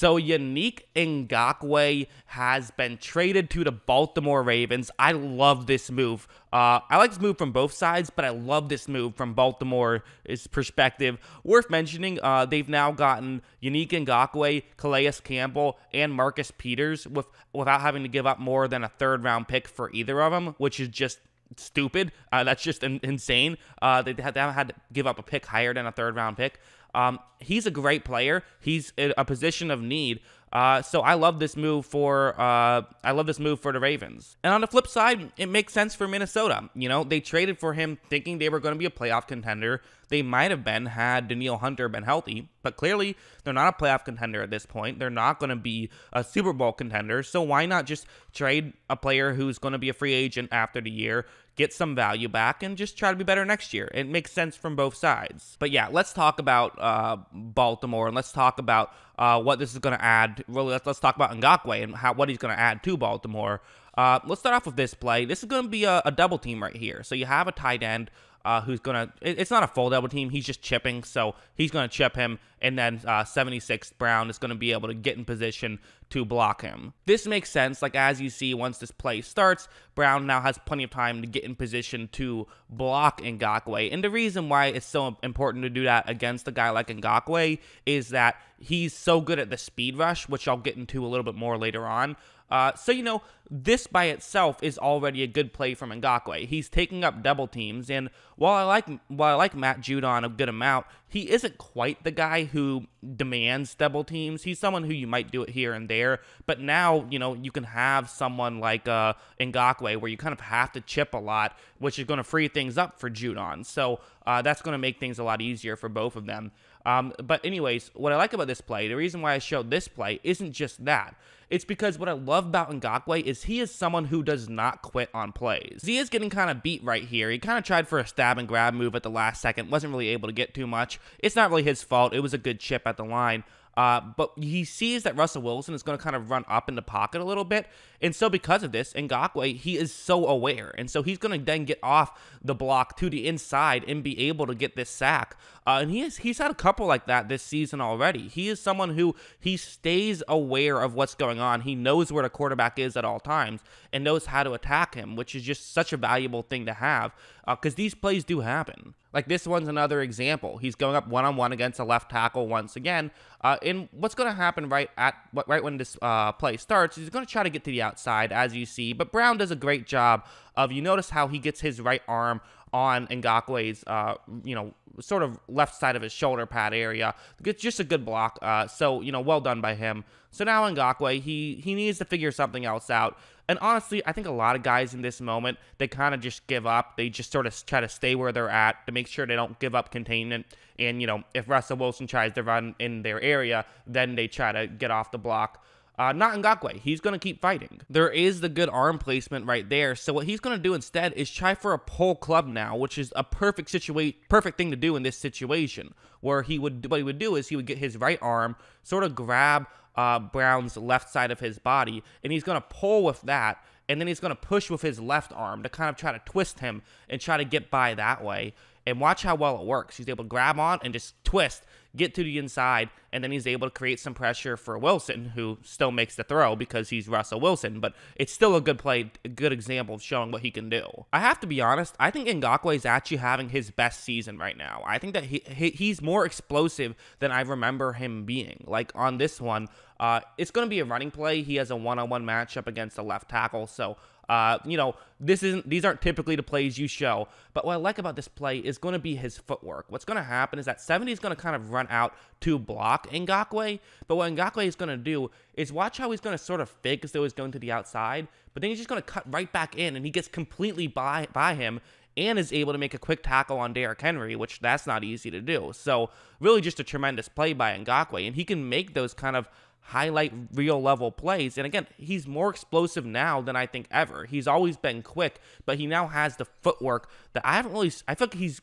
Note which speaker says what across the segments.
Speaker 1: So Yannick Ngakoue has been traded to the Baltimore Ravens. I love this move. Uh, I like this move from both sides, but I love this move from Baltimore's perspective. Worth mentioning, uh, they've now gotten Yannick Ngakoue, Calais Campbell, and Marcus Peters with without having to give up more than a third round pick for either of them, which is just stupid. Uh, that's just in- insane. Uh, they haven't had to give up a pick higher than a third round pick. Um, he's a great player. He's in a position of need. Uh, so I love this move for uh, I love this move for the Ravens. And on the flip side, it makes sense for Minnesota. You know, they traded for him thinking they were going to be a playoff contender. They might have been had Danielle Hunter been healthy, but clearly they're not a playoff contender at this point. They're not going to be a Super Bowl contender. So why not just trade a player who's going to be a free agent after the year, get some value back, and just try to be better next year? It makes sense from both sides. But yeah, let's talk about uh, Baltimore and let's talk about uh, what this is going to add. Really, let's, let's talk about Ngakoue and how what he's going to add to Baltimore. Uh, let's start off with this play. This is going to be a, a double team right here. So you have a tight end uh, who's gonna. it's not a full double team. He's just chipping, so he's gonna chip him, and then uh, 76 Brown is gonna be able to get in position to block him. This makes sense. Like as you see, once this play starts, Brown now has plenty of time to get in position to block Ngakoue. And the reason why it's so important to do that against a guy like Ngakoue is that he's so good at the speed rush, which I'll get into a little bit more later on. Uh, so you know, this by itself is already a good play from Ngakoue. He's taking up double teams, and while I like while I like Matt Judon a good amount, he isn't quite the guy who demands double teams. He's someone who you might do it here and there, but now you know you can have someone like uh, Ngakoue where you kind of have to chip a lot, which is going to free things up for Judon. So uh, that's going to make things a lot easier for both of them. Um, but anyways, what I like about this play, the reason why I showed this play isn't just that. It's because what I love about Ngakoue is he is someone who does not quit on plays. He is getting kind of beat right here. He kind of tried for a stab and grab move at the last second, wasn't really able to get too much. It's not really his fault. It was a good chip at the line. Uh, but he sees that Russell Wilson is going to kind of run up in the pocket a little bit. And so, because of this, Ngakoue, he is so aware. And so, he's going to then get off the block to the inside and be able to get this sack. Uh, and he is, he's had a couple like that this season already. He is someone who he stays aware of what's going on. He knows where the quarterback is at all times and knows how to attack him, which is just such a valuable thing to have because uh, these plays do happen. Like this one's another example. He's going up one on one against a left tackle once again. Uh, and what's going to happen right at right when this uh, play starts? He's going to try to get to the outside, as you see. But Brown does a great job of. You notice how he gets his right arm on Ngakoue's, uh, you know, sort of left side of his shoulder pad area. It's just a good block. Uh, so you know, well done by him. So now Ngakoue, he he needs to figure something else out. And honestly, I think a lot of guys in this moment, they kind of just give up. They just sort of try to stay where they're at to make sure they don't give up containment. And, you know, if Russell Wilson tries to run in their area, then they try to get off the block. Uh, not Ngakoue. He's going to keep fighting. There is the good arm placement right there. So what he's going to do instead is try for a pull club now, which is a perfect situation, perfect thing to do in this situation. Where he would, what he would do is he would get his right arm, sort of grab uh, Brown's left side of his body, and he's going to pull with that, and then he's going to push with his left arm to kind of try to twist him and try to get by that way. And watch how well it works. He's able to grab on and just twist get to the inside, and then he's able to create some pressure for Wilson, who still makes the throw because he's Russell Wilson. But it's still a good play, a good example of showing what he can do. I have to be honest, I think Ngakoue is actually having his best season right now. I think that he, he he's more explosive than I remember him being. Like on this one, uh, it's going to be a running play. He has a one-on-one matchup against a left tackle, so uh, you know, this isn't these aren't typically the plays you show. But what I like about this play is going to be his footwork. What's going to happen is that 70 is going to kind of run out to block Ngakoue. But what Ngakoue is going to do is watch how he's going to sort of fake as though he's going to the outside, but then he's just going to cut right back in, and he gets completely by by him and is able to make a quick tackle on Derrick Henry, which that's not easy to do. So really just a tremendous play by Ngakoue, and he can make those kind of highlight reel level plays. And again, he's more explosive now than I think ever. He's always been quick, but he now has the footwork that I haven't really. I feel like he's.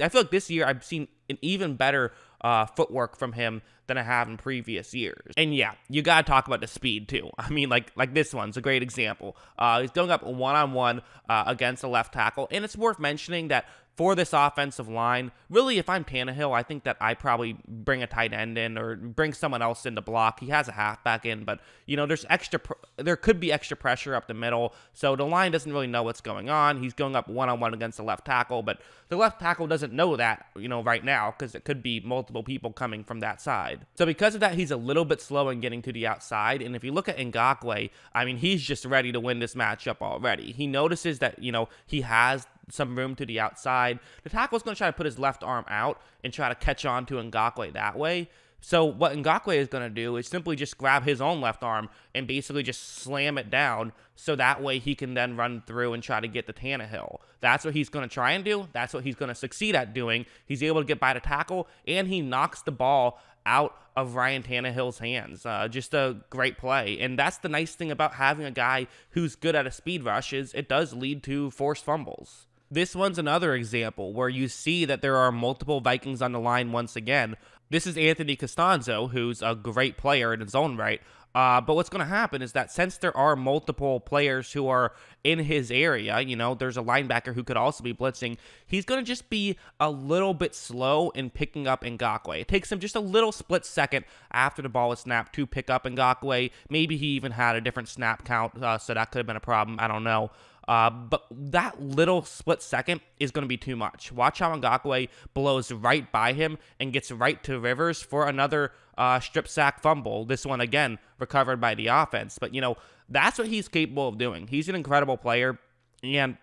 Speaker 1: I feel like this year I've seen an even better uh, footwork from him than I have in previous years. And yeah, you gotta talk about the speed too. I mean, like like this one's a great example. Uh, he's going up one on one against a left tackle, and it's worth mentioning that for this offensive line. Really, if I'm Tannehill, I think that I probably bring a tight end in or bring someone else in to block. He has a halfback in, but you know, there's extra. Pr- there could be extra pressure up the middle, so the line doesn't really know what's going on. He's going up one on one against the left tackle, but the left tackle doesn't know that you know right now because it could be multiple people coming from that side. So because of that, he's a little bit slow in getting to the outside. And if you look at Ngakoue, I mean, he's just ready to win this matchup already. He notices that you know he has some room to the outside. The tackle's going to try to put his left arm out and try to catch on to Ngakoue that way. So what Ngakoue is going to do is simply just grab his own left arm and basically just slam it down so that way he can then run through and try to get the Tannehill. That's what he's going to try and do. That's what he's going to succeed at doing. He's able to get by the tackle and he knocks the ball out of Ryan Tannehill's hands. Uh, just a great play. And that's the nice thing about having a guy who's good at a speed rush is it does lead to forced fumbles. This one's another example where you see that there are multiple Vikings on the line once again. This is Anthony Castonzo, who's a great player in his own right. Uh, but what's going to happen is that since there are multiple players who are in his area, you know, there's a linebacker who could also be blitzing, he's going to just be a little bit slow in picking up Ngakoue. It takes him just a little split second after the ball is snapped to pick up Ngakoue. Maybe he even had a different snap count, uh, so that could have been a problem. I don't know. Uh, but that little split second is going to be too much. Watch how Ngakoue blows right by him and gets right to Rivers for another uh, strip sack fumble. This one, again, recovered by the offense. But, you know, that's what he's capable of doing. He's an incredible player. And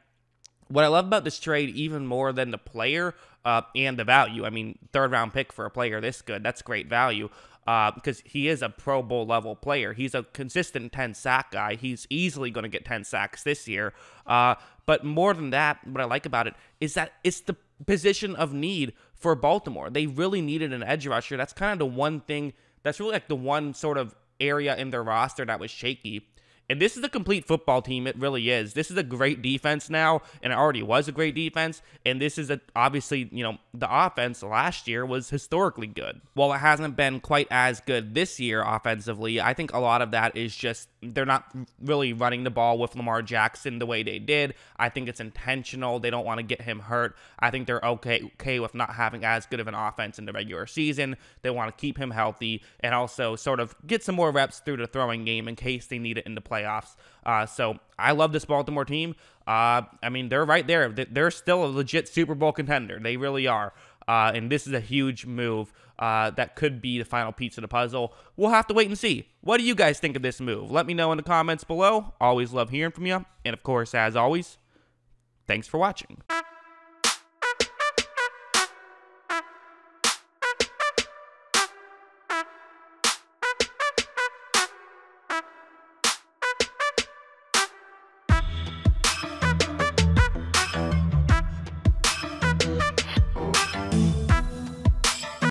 Speaker 1: what I love about this trade, even more than the player uh, and the value, I mean, third round pick for a player this good, that's great value uh, because he is a Pro Bowl level player. He's a consistent 10 sack guy. He's easily going to get 10 sacks this year. Uh, but more than that, what I like about it is that it's the position of need for Baltimore. They really needed an edge rusher. That's kind of the one thing that's really like the one sort of area in their roster that was shaky. And this is a complete football team. It really is. This is a great defense now, and it already was a great defense. And this is a, obviously, you know, the offense last year was historically good. While it hasn't been quite as good this year offensively, I think a lot of that is just they're not really running the ball with Lamar Jackson the way they did. I think it's intentional. They don't want to get him hurt. I think they're okay okay with not having as good of an offense in the regular season. They want to keep him healthy and also sort of get some more reps through the throwing game in case they need it in the playoffs. Uh, so I love this Baltimore team. Uh, I mean, they're right there. They're still a legit Super Bowl contender. They really are. Uh, and this is a huge move uh, that could be the final piece of the puzzle. We'll have to wait and see. What do you guys think of this move? Let me know in the comments below. Always love hearing from you. And of course, as always, thanks for watching.